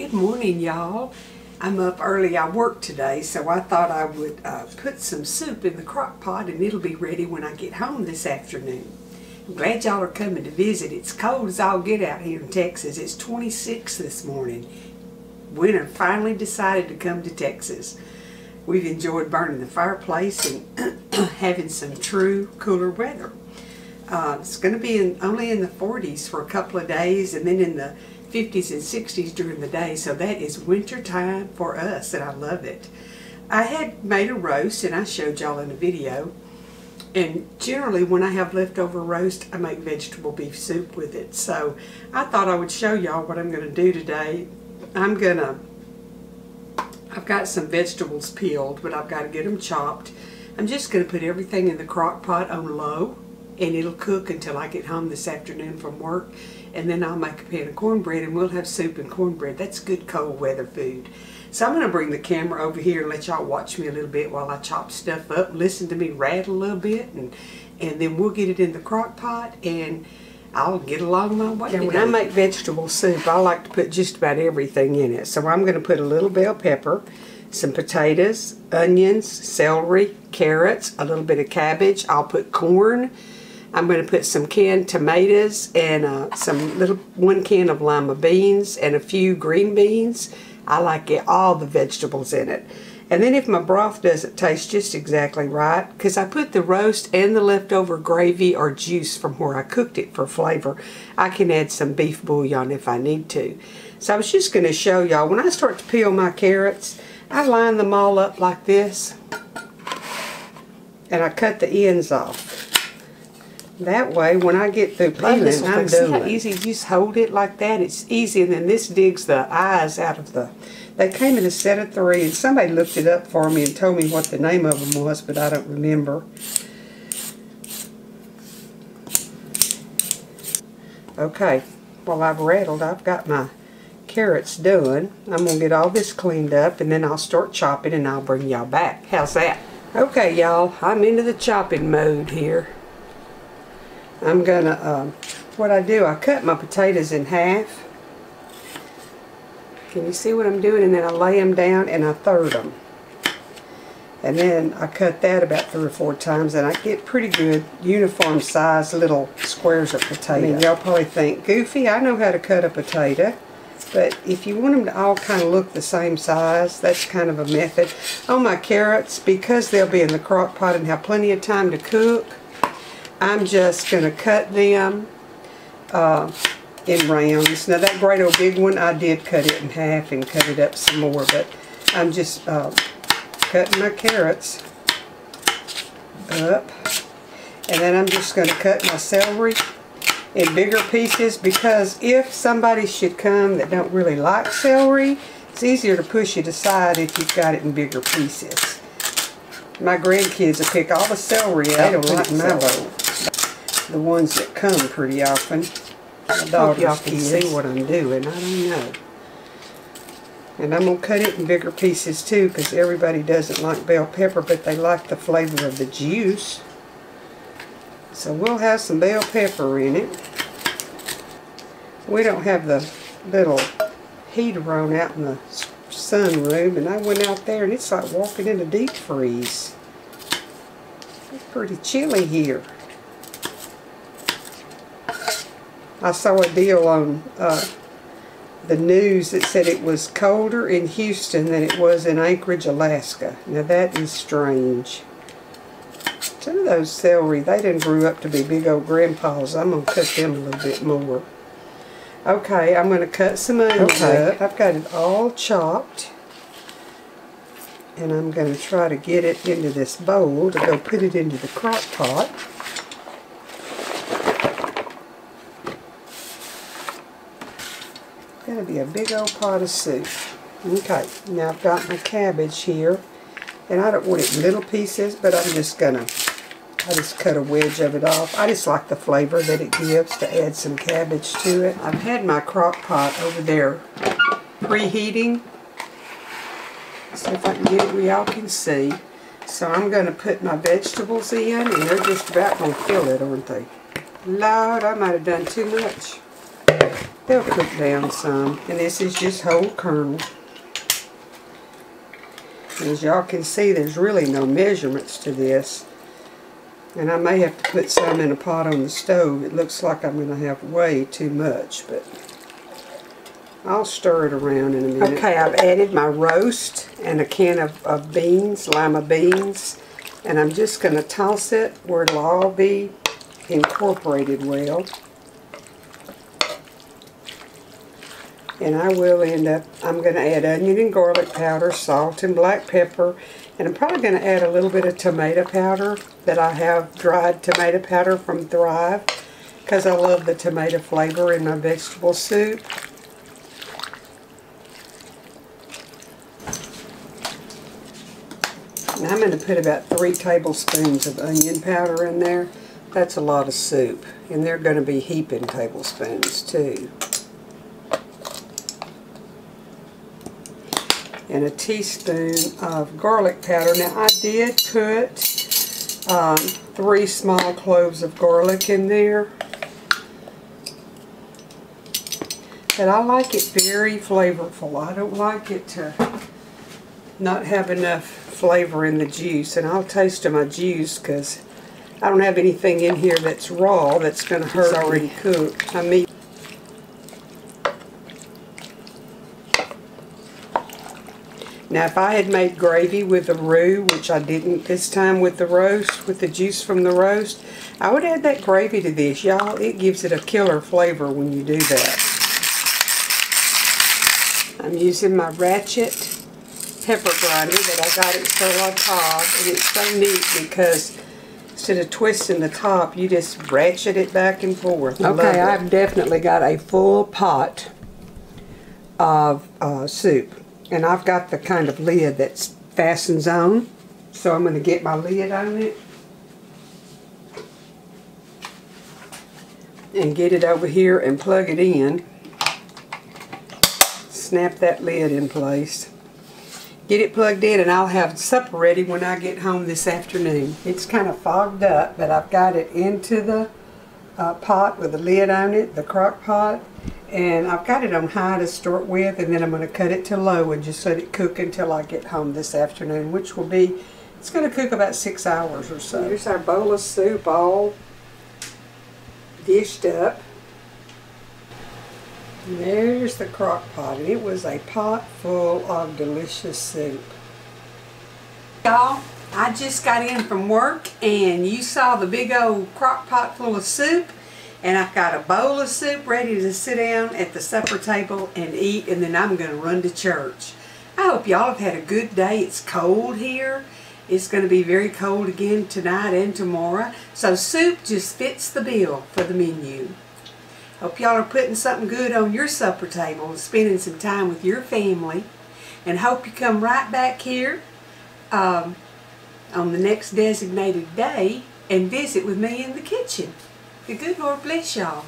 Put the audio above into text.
Good morning, y'all. I'm up early. I work today, so I thought I would uh, put some soup in the crock pot and it'll be ready when I get home this afternoon. I'm glad y'all are coming to visit. It's cold as all get out here in Texas. It's 26 this morning. Winter finally decided to come to Texas. We've enjoyed burning the fireplace and having some true cooler weather. Uh, it's going to be in, only in the 40s for a couple of days and then in the 50s and 60s during the day. So that is winter time for us and I love it. I had made a roast and I showed y'all in a video. And generally when I have leftover roast, I make vegetable beef soup with it. So I thought I would show y'all what I'm going to do today. I'm going to, I've got some vegetables peeled, but I've got to get them chopped. I'm just going to put everything in the crock pot on low and it'll cook until I get home this afternoon from work and then I'll make a pan of cornbread and we'll have soup and cornbread. That's good cold weather food. So I'm going to bring the camera over here and let y'all watch me a little bit while I chop stuff up, listen to me rattle a little bit and and then we'll get it in the crock pot and I'll get along my way. Now, when I make vegetable soup, I like to put just about everything in it. So I'm going to put a little bell pepper, some potatoes, onions, celery, carrots, a little bit of cabbage. I'll put corn, I'm going to put some canned tomatoes and uh, some little one can of lima beans and a few green beans. I like it, all the vegetables in it. And then if my broth doesn't taste just exactly right, because I put the roast and the leftover gravy or juice from where I cooked it for flavor, I can add some beef bouillon if I need to. So I was just going to show y'all, when I start to peel my carrots, I line them all up like this, and I cut the ends off. That way, when I get through peeling, I'm See how easy, you just hold it like that? It's easy, and then this digs the eyes out of the... They came in a set of three, and somebody looked it up for me and told me what the name of them was, but I don't remember. Okay, while I've rattled, I've got my carrots done. I'm going to get all this cleaned up, and then I'll start chopping, and I'll bring y'all back. How's that? Okay, y'all, I'm into the chopping mode here. I'm gonna, um, what I do, I cut my potatoes in half. Can you see what I'm doing? And then I lay them down and I third them. And then I cut that about three or four times and I get pretty good uniform size little squares of potato. I mean, y'all probably think, Goofy, I know how to cut a potato. But if you want them to all kind of look the same size, that's kind of a method. On my carrots, because they'll be in the crock pot and have plenty of time to cook, I'm just going to cut them uh, in rounds. Now that great old big one, I did cut it in half and cut it up some more, but I'm just uh, cutting my carrots up. And then I'm just going to cut my celery in bigger pieces because if somebody should come that don't really like celery, it's easier to push it aside if you've got it in bigger pieces. My grandkids will pick all the celery out put it in my bowl the ones that come pretty often. My daughters can see what I'm doing. I don't know. And I'm going to cut it in bigger pieces too because everybody doesn't like bell pepper but they like the flavor of the juice. So we'll have some bell pepper in it. We don't have the little heater on out in the sunroom and I went out there and it's like walking in a deep freeze. It's pretty chilly here. I saw a deal on uh, the news that said it was colder in Houston than it was in Anchorage, Alaska. Now that is strange. Some of those celery, they didn't grow up to be big old grandpas. I'm going to cut them a little bit more. Okay, I'm going to cut some onions okay. up. I've got it all chopped. And I'm going to try to get it into this bowl to go put it into the crock pot. To be a big old pot of soup. Okay, now I've got my cabbage here. And I don't want it in little pieces, but I'm just going to, I just cut a wedge of it off. I just like the flavor that it gives to add some cabbage to it. I've had my crock pot over there preheating. See if I can get it where y'all can see. So I'm going to put my vegetables in, and they're just about going to fill it, aren't they? Lord, I might have done too much. They'll cook down some. And this is just whole kernel. As y'all can see, there's really no measurements to this. And I may have to put some in a pot on the stove. It looks like I'm going to have way too much, but I'll stir it around in a minute. Okay, I've added my roast and a can of, of beans, lima beans. And I'm just going to toss it where it'll all be incorporated well. And I will end up, I'm going to add onion and garlic powder, salt and black pepper, and I'm probably going to add a little bit of tomato powder that I have dried tomato powder from Thrive because I love the tomato flavor in my vegetable soup. And I'm going to put about three tablespoons of onion powder in there. That's a lot of soup. And they're going to be heaping tablespoons too. And a teaspoon of garlic powder. Now I did put um, three small cloves of garlic in there. But I like it very flavorful. I don't like it to not have enough flavor in the juice. And I'll taste my juice because I don't have anything in here that's raw that's going to hurt already cooked. I mean, Now if I had made gravy with the roux, which I didn't this time with the roast, with the juice from the roast, I would add that gravy to this. Y'all, it gives it a killer flavor when you do that. I'm using my ratchet pepper grinder that I got at La Table. And it's so neat because instead of twisting the top, you just ratchet it back and forth. okay, I've definitely got a full pot of uh, soup. And I've got the kind of lid that fastens on. So I'm going to get my lid on it. And get it over here and plug it in. Snap that lid in place get it plugged in and I'll have supper ready when I get home this afternoon. It's kind of fogged up, but I've got it into the uh, pot with the lid on it, the crock pot, and I've got it on high to start with, and then I'm going to cut it to low and just let it cook until I get home this afternoon, which will be, it's going to cook about six hours or so. Here's our bowl of soup all dished up. And there's the crock pot, and it was a pot full of delicious soup. Y'all, I just got in from work, and you saw the big old crock pot full of soup, and I've got a bowl of soup ready to sit down at the supper table and eat, and then I'm going to run to church. I hope y'all have had a good day. It's cold here. It's going to be very cold again tonight and tomorrow. So soup just fits the bill for the menu. Hope y'all are putting something good on your supper table and spending some time with your family. And hope you come right back here um, on the next designated day and visit with me in the kitchen. The good Lord bless y'all.